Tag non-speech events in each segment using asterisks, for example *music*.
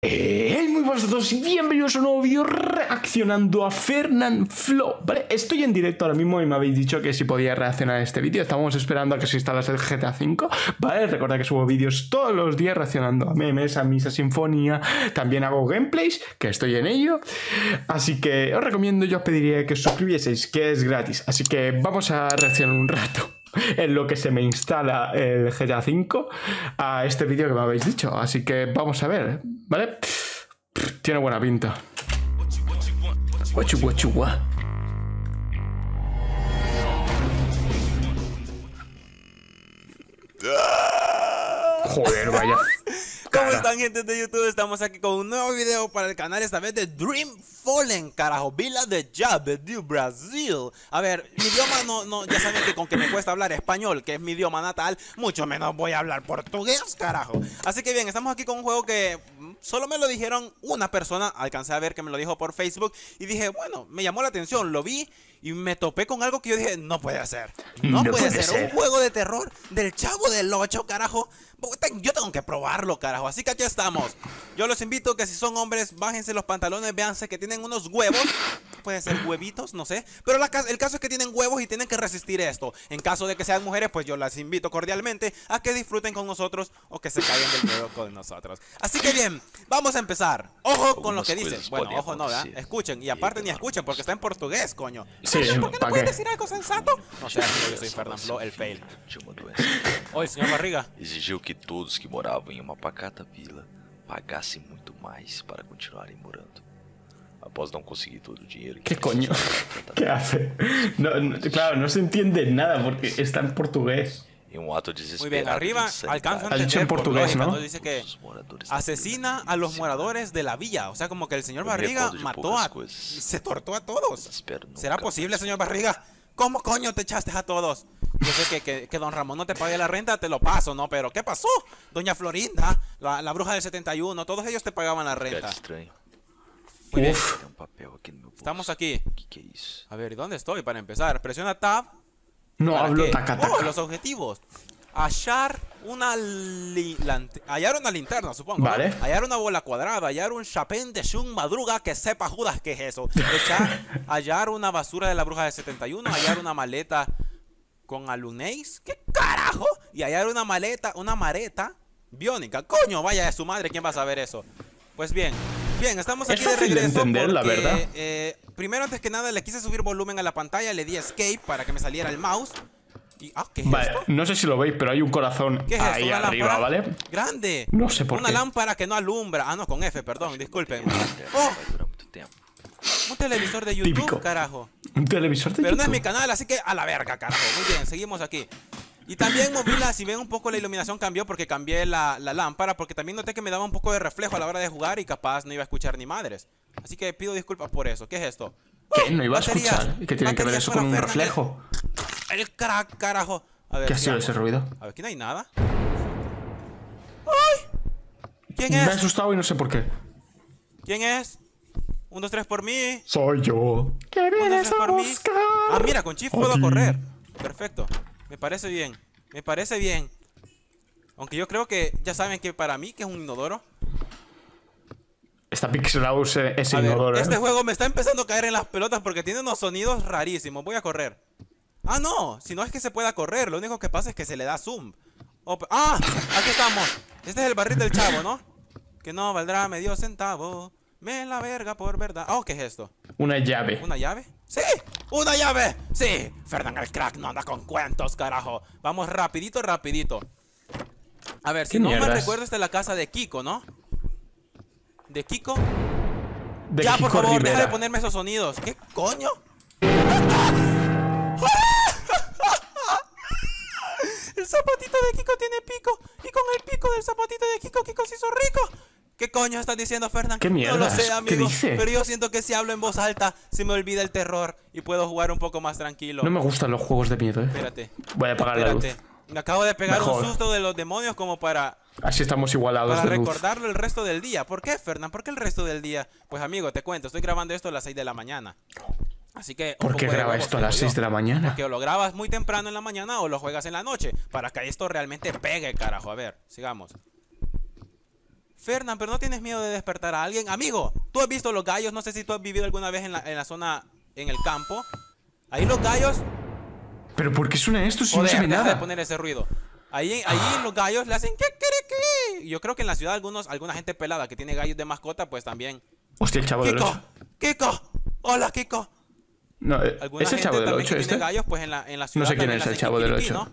Hey, muy buenas a todos y bienvenidos a un nuevo vídeo reaccionando a Fernand Flow, ¿vale? Estoy en directo ahora mismo y me habéis dicho que si podía reaccionar a este vídeo Estamos esperando a que se instalase el GTA V, ¿vale? Recuerda que subo vídeos todos los días reaccionando a memes, a misa sinfonía También hago gameplays, que estoy en ello Así que os recomiendo, yo os pediría que os suscribieseis, que es gratis Así que vamos a reaccionar un rato *laughs* en lo que se me instala el GTA V a este vídeo que me habéis dicho. Así que vamos a ver, ¿vale? Tiene buena pinta. Joder, vaya ¿Cómo están gente de YouTube? Estamos aquí con un nuevo video para el canal, esta vez de Dream Fallen, carajo, Vila de Jave, de Brasil. A ver, mi idioma no, no, ya saben que con que me cuesta hablar español, que es mi idioma natal, mucho menos voy a hablar portugués, carajo. Así que bien, estamos aquí con un juego que solo me lo dijeron una persona, alcancé a ver que me lo dijo por Facebook y dije, bueno, me llamó la atención, lo vi y me topé con algo que yo dije, no puede ser. No, puede, ser. Un juego de terror del chavo del 8, carajo. Yo tengo que probarlo, carajo. Así que aquí estamos. Yo los invito que si son hombres, bájense los pantalones, véanse que tienen unos huevos. Puede ser huevitos, no sé. Pero el caso es que tienen huevos y tienen que resistir esto. En caso de que sean mujeres, pues yo las invito cordialmente a que disfruten con nosotros o que se caigan del juego con nosotros. Así que bien, vamos a empezar. Ojo con lo que dicen. Bueno, ojo no, ¿verdad? Escuchen. Y aparte ni escuchen porque está en portugués, coño. Sí, ¿Por qué no pueden decir algo sensato? No sé, yo soy Fernando el fail. Oye, señor Barriga. Exigiu que todos que moravam em uma pacata vila pagassem muito mais para continuarem morando. Após não conseguir todo o dinheiro. ¿Qué coño? *laughs* ¿Qué hace? No, no, claro, no se entiende nada porque está en portugués. En un acto desesperado Muy bien, arriba alcanza a entender en por portugués, lógica, ¿no? Dice que asesina a los moradores de la villa. O sea, como que el señor Barriga mató a... Se tortó a todos. ¿Será posible, señor Barriga? ¿Cómo coño te echaste a todos? Yo sé que, que, que don Ramón no te pague la renta, te lo paso, ¿no? Pero ¿qué pasó? Doña Florinda, la, la bruja del 71, todos ellos te pagaban la renta. Muy bien. Uf. Papel no bolso. Estamos aquí. O que, que é isso? A ver, ¿y ¿dónde estoy para empezar? Presiona Tab. No ¿Para hablo qué? taca Oh, taca. los objetivos. Hallar una hallar una linterna, supongo. ¿no? Vale. Hallar una bola cuadrada, hallar un chapén de Shun Madruga que sepa Judas qué es eso. Echar- *laughs* hallar una basura de la bruja de 71, hallar una maleta con alunéis. ¿Qué carajo? Y hallar una maleta, una mareta biónica. Coño, vaya de su madre, ¿quién va a saber eso? Pues bien, bien, estamos Es aquí de fácil de regreso entender, la porque, verdad. eh, primero, antes que nada, le quise subir volumen a la pantalla, le di escape para que me saliera el mouse. Y, ah, ¿qué es Vale, esto? no sé si lo veis, pero hay un corazón ¿Qué es esto? ahí ¿Una arriba, lámpara? ¿vale? Grande. No sé por Una qué. lámpara que no alumbra. Ah, no, con F, perdón, disculpen. Oh, un televisor de YouTube, Típico. carajo. Un televisor de Pero no es YouTube. mi canal, así que a la verga, carajo. Muy bien, seguimos aquí. Y también moví la, si ven un poco la iluminación cambió porque cambié la, la lámpara, porque también noté que me daba un poco de reflejo a la hora de jugar y capaz no iba a escuchar ni madres. Así que pido disculpas por eso. ¿Qué es esto? ¿Qué? ¿No iba a Baterías. escuchar? ¿Y qué tiene que ver eso con un Fernández. reflejo? El crack, carajo. A ver, ¿Qué ha sido ese ruido? A ver, aquí no hay nada. ¡Ay! ¿Quién Me ha es? asustado y no sé por qué. ¿Quién es? Un, dos, tres por mí. Soy yo. ¿Qué Un, dos, vienes tres a por mí. buscar? Ah, mira, con Chief puedo correr. Perfecto. Me parece bien. Me parece bien. Aunque yo creo que ya saben que para mí, que es un inodoro. Está pixelado ese, ese ver, inodoro, ¿eh? este juego me está empezando a caer en las pelotas porque tiene unos sonidos rarísimos. Voy a correr. Ah, no. Si no es que se pueda correr. Lo único que pasa es que se le da zoom. Oh, ah, aquí estamos. Este es el barril del chavo, ¿no? Que no valdrá medio centavo. Me la verga por verdad. Oh, ¿qué es esto? Una llave. ¿Una llave? ¡Sí! ¡Una llave! ¡Sí! Fernán el crack no anda con cuentos, carajo. Vamos rapidito, rapidito. A ver, si ¿Qué no me recuerdo, esta es la casa de Kiko, ¿no? ¿De Kiko? De ya, Kiko por favor, Rivera. deja de ponerme esos sonidos. ¿Qué coño? El zapatito de Kiko tiene pico. Y con el pico del zapatito de Kiko, Kiko se hizo rico. ¿Qué coño estás diciendo, Fernán? ¿Qué No lo sé, ¿Qué amigo. dice? Pero yo siento que si hablo en voz alta, se me olvida el terror y puedo jugar un poco más tranquilo. No me gustan los juegos de miedo, ¿eh? Espérate. Voy a apagar la luz. Espérate. Me acabo de pegar Mejor. un susto de los demonios como para, Así estamos igualados para de luz. recordarlo el resto del día. ¿Por qué, Fernán? ¿Por qué el resto del día? Pues amigo, te cuento, estoy grabando esto a las 6 de la mañana. Así que... ¿Por qué graba esto a las tengo 6 de la mañana? Que o lo grabas muy temprano en la mañana o lo juegas en la noche. Para que esto realmente pegue, carajo. A ver, sigamos. Fernán, pero no tienes miedo de despertar a alguien. Amigo, tú has visto los gallos. No sé si tú has vivido alguna vez en la, en la zona, en el campo. Ahí los gallos. ¿Pero por qué suena esto si no Joder, se ve deja de nada? poner ese ruido. Ahí, ahí los gallos le hacen. Yo creo que en la ciudad algunos, alguna gente pelada que tiene gallos de mascota, pues también. Hostia, el chavo del Kiko, 8. Kiko. Hola, Kiko. No, eh, ¿Es el chavo del también 8 que este? gallos, pues en la, en la ciudad sé quién es el chavo del kikiriki, 8.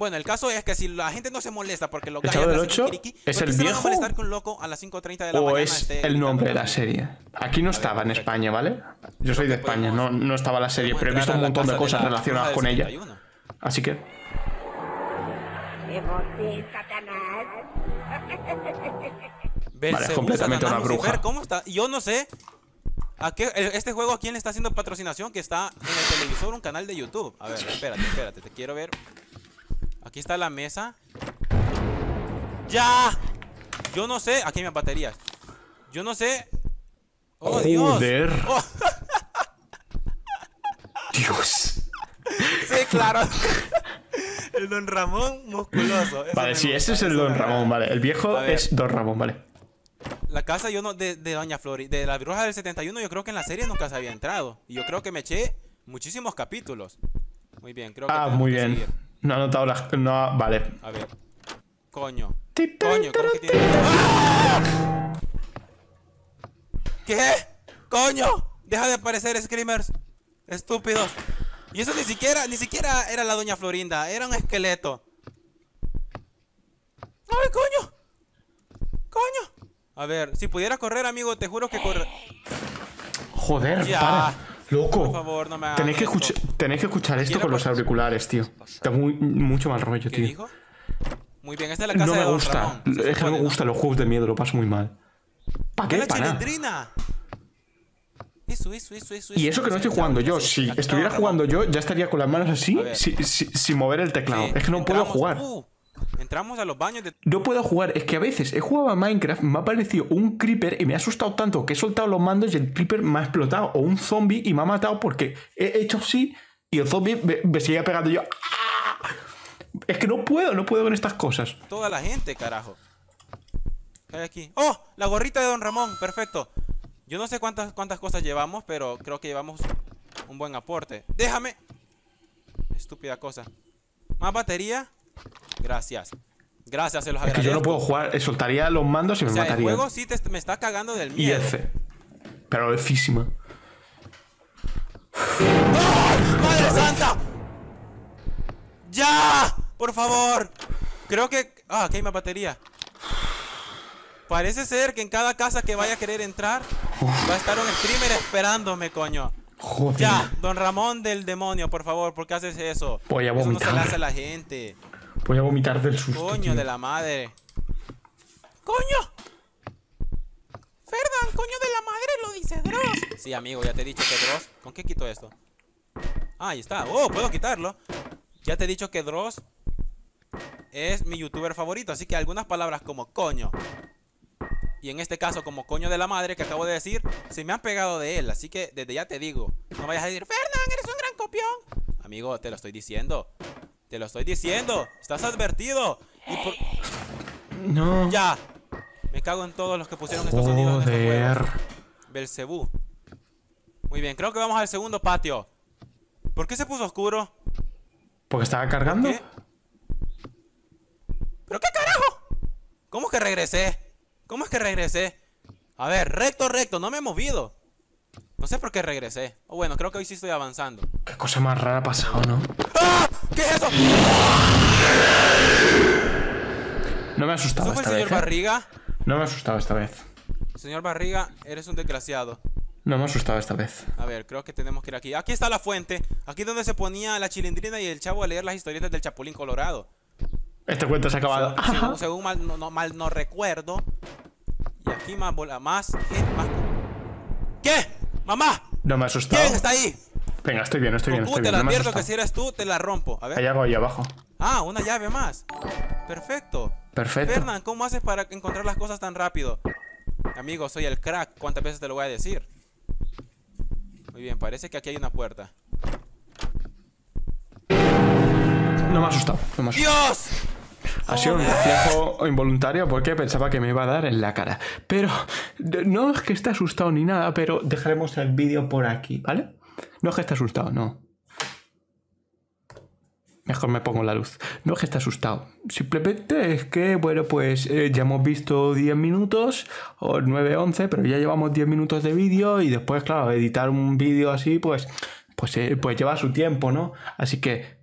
¿No? Bueno, el caso es que si la gente no se molesta porque los ¿El chavo del hacen 8 kikiriki, es ¿por qué el se van a viejo? un loco a las 5.30 de la ¿O mañana es esté el nombre de la serie? Aquí no estaba en. España, ¿vale? Yo soy de España, no, no estaba la serie, pero he visto un montón de cosas la relacionadas con ella. 71. Así que, ¿Es Satanás? Belcebú, completamente una bruja. ¿Cómo está? Yo no sé. ¿A qué, el- este juego a quién le está haciendo patrocinación? Que está en el televisor, un canal de YouTube. A ver, espérate, espérate, te quiero ver. Aquí está la mesa. ¡Ya! Yo no sé. Aquí hay más baterías. Yo no sé. ¡Oh, Dios! Joder. Oh, *laughs* Dios. sí, claro. el Don Ramón musculoso. Eso Vale, sí, ese es el Don Ramón, vale. El viejo es Don Ramón, vale. La casa yo no, de, de Doña Flori, de la bruja del 71, yo creo que en la serie nunca se había entrado. Y yo creo que me eché muchísimos capítulos. Muy bien, creo que Ah, muy que bien. seguir. No ha notado las... No, vale. A ver. Coño. Coño, ¿cómo que tiene? ¡Ah! ¿Qué? ¡Coño! Deja de aparecer screamers. Estúpidos. Y eso ni siquiera, ni siquiera era la doña Florinda, era un esqueleto. ¡Ay, coño! ¡Coño! A ver, si pudiera correr, amigo, te juro que corre. Joder, Ya. para. Loco. Por favor, no me hagas Tenéis que, esto. escucha- tenéis que escuchar esto con los auriculares, tío. Da muy, mucho mal rollo, ¿Qué tío. dijo? Muy bien, esta es la casa No de me Don gusta. Ramón, Es que no me gustan los juegos de miedo, lo paso muy mal. ¿Para ¿Qué Para nada. chilindrina? Eso, eso, eso, eso. Y eso que no estoy jugando yo. Si está estuviera jugando yo, ya estaría con las manos así, sin mover el teclado. Sí, es que no puedo jugar. Entramos a los baños de. No puedo jugar. Es que a veces he jugado a Minecraft, me ha aparecido un creeper y me ha asustado tanto que he soltado los mandos y el creeper me ha explotado. O un zombie y me ha matado porque he hecho así y el zombie me, me sigue pegando y yo. ¡ah! Es que no puedo, no puedo con estas cosas. Toda la gente, carajo. ¿Qué hay aquí? ¡Oh! La gorrita de Don Ramón, perfecto. Yo no sé cuántas, cuántas cosas llevamos, pero creo que llevamos un buen aporte. ¡Déjame! Estúpida cosa. ¿Más batería? Gracias. Gracias, se los Es que agradezco. yo no puedo jugar, eh, soltaría los mandos y me sea, el mataría. juego sí te- me está cagando del Y miedo. F. Pero Físima. ¡Madre santa! ¡Ya! ¡Por favor! Creo que... Ah, aquí hay más batería. Parece ser que en cada casa que vaya a querer entrar va a estar un streamer esperándome, coño. Joder. Ya, don Ramón del demonio, por favor, ¿por qué haces eso? Voy a Eso no se vomitar. le hace a la gente. Voy a vomitar del susto. Coño tío. de la madre. ¡Coño! Ferdan, coño de la madre, lo dice Dross. Sí, amigo, ya te he dicho que Dross. ¿Con qué quito esto? Ah, ahí está. Oh, puedo quitarlo. Ya te he dicho que Dross es mi youtuber favorito. Así que algunas palabras como coño. Y en este caso, como coño de la madre que acabo de decir, se me han pegado de él. Así que desde ya te digo, no vayas a decir, Fernan, eres un gran copión. Amigo, te lo estoy diciendo. Te lo estoy diciendo. Estás advertido. Y por... No. Ya. Me cago en todos los que pusieron estos sonidos en este Joder. juego. Belcebú. Muy bien, creo que vamos al segundo patio. ¿Por qué se puso oscuro? Porque estaba cargando. ¿Qué? ¿Pero qué carajo? ¿Cómo que regresé? ¿Cómo es que regresé? A ver, recto, recto, no me he movido. No sé por qué regresé. O bueno, creo que hoy sí estoy avanzando. Qué cosa más rara ha pasado, ¿no? ¡Ah! ¿Qué es eso? No me ha asustado ¿Eso fue el esta señor vez. ¿eh? Barriga? No me ha asustado esta vez. Señor Barriga, eres un desgraciado. No me ha asustado esta vez. A ver, creo que tenemos que ir aquí. Aquí está la fuente. Aquí donde se ponía la chilindrina y el chavo a leer las historietas del Chapulín Colorado. Este cuento se ha acabado. Según, según- según mal, no, no- mal no recuerdo. Y aquí más bola, más gente, más... ¿Qué? ¡Mamá! No me ha asustado. ¿Quién está ahí? Venga, estoy bien, estoy bien, Goku, estoy te bien. No advierto que si eres tú, te la rompo. A ver. Hay algo ahí abajo. Ah, una llave más. Perfecto. Perfecto. Fernán, ¿cómo haces para encontrar las cosas tan rápido? Amigo, soy el crack. ¿Cuántas veces te lo voy a decir? Muy bien, parece que aquí hay una puerta. No me ha asustado. No me ha asustado. ¡Dios! Ha sido un reflejo involuntario porque pensaba que me iba a dar en la cara. Pero no es que esté asustado ni nada, pero dejaremos el vídeo por aquí, ¿vale? No es que esté asustado, no. Mejor me pongo la luz. No es que esté asustado. Simplemente es que, bueno, pues eh, ya hemos visto 10 minutos, o 9, 11, pero ya llevamos 10 minutos de vídeo y después, claro, editar un vídeo así, pues, pues, eh, pues lleva su tiempo, ¿no? Así que